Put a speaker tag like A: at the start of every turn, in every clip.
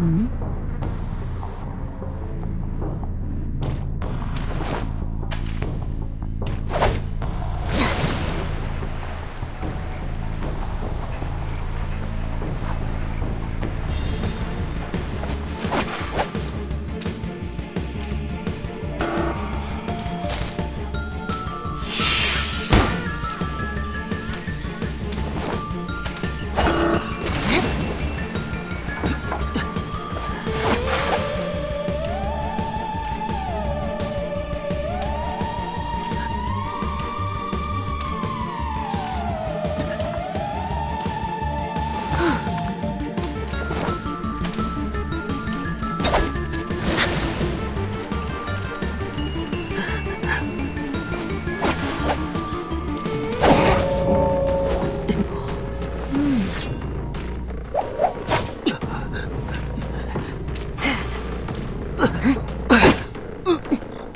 A: 嗯。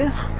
A: Yeah.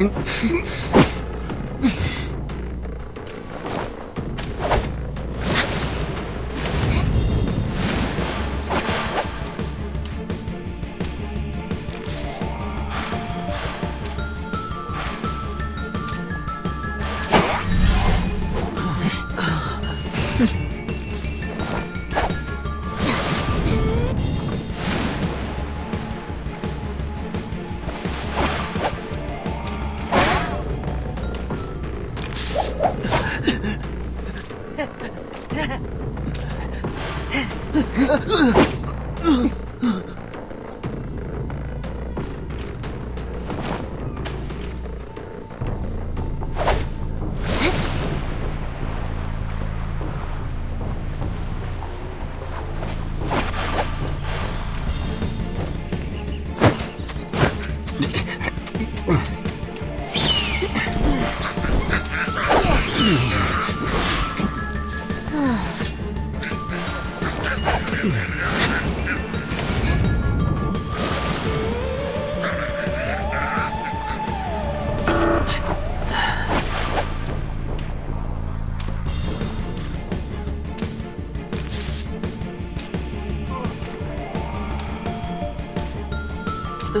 A: 嗯。Ugh. は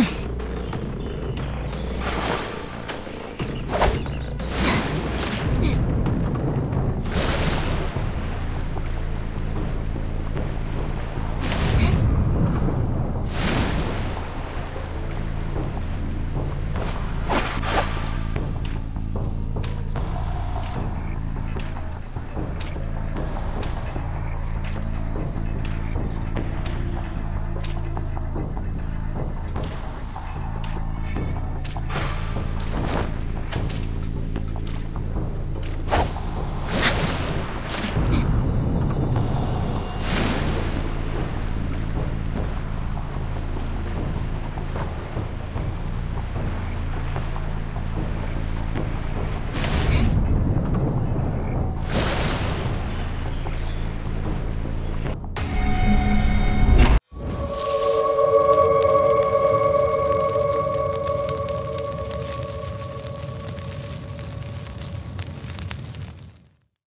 A: い。